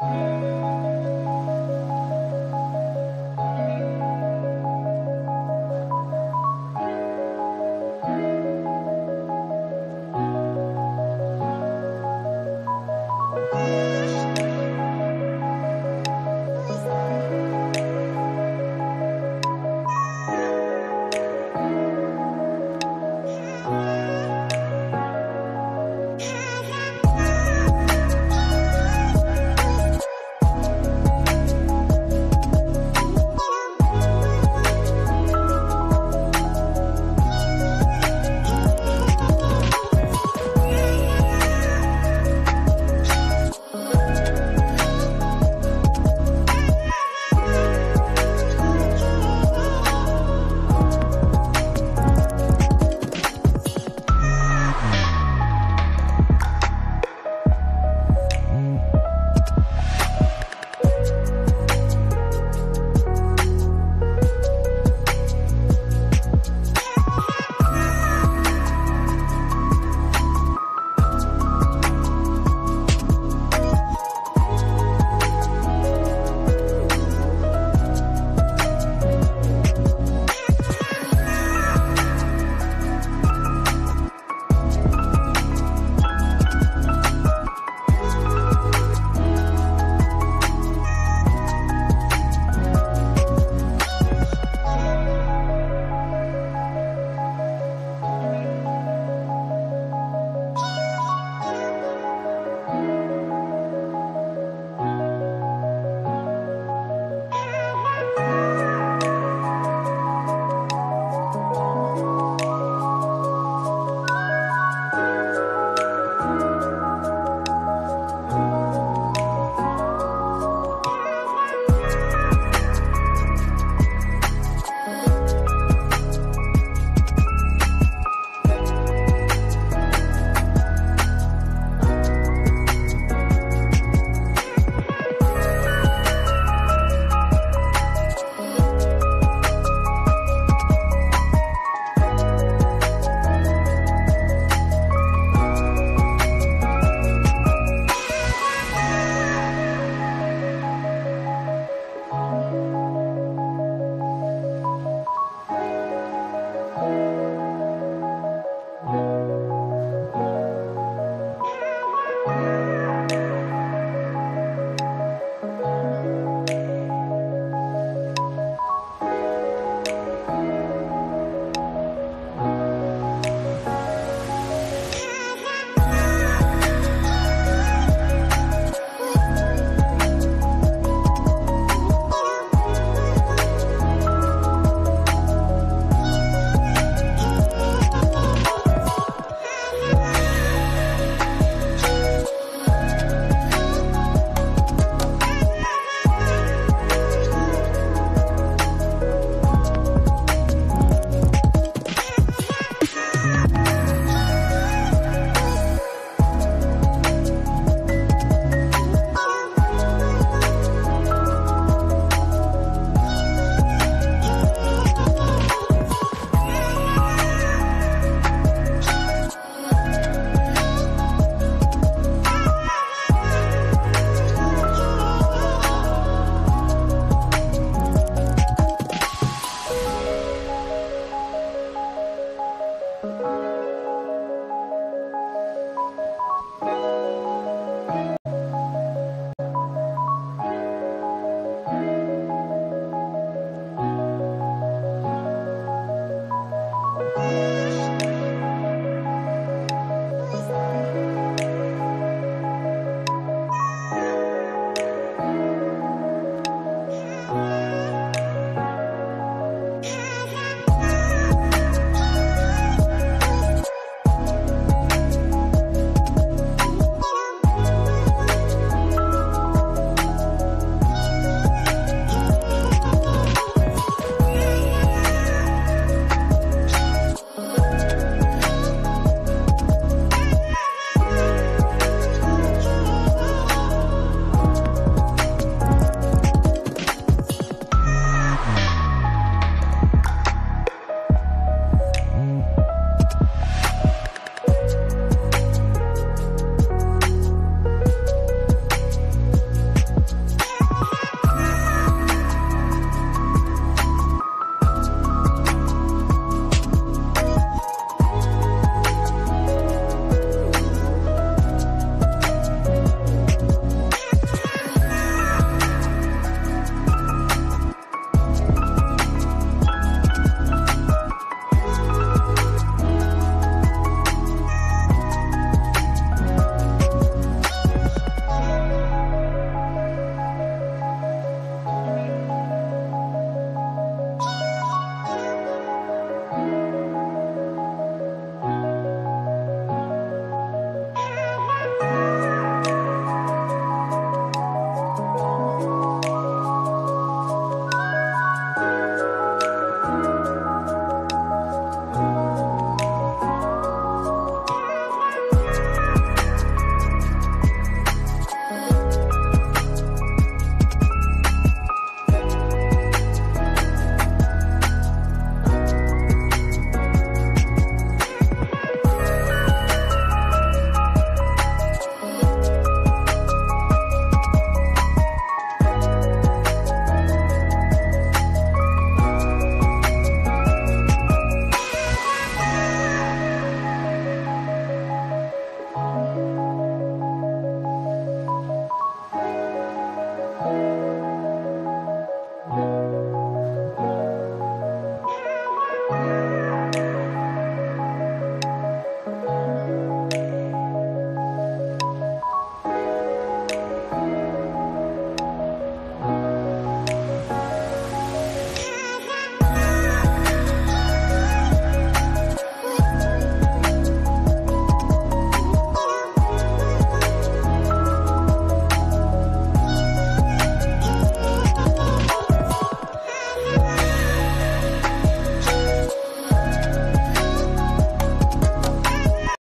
Música